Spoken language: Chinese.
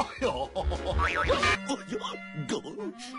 哎呦哎呦狗屎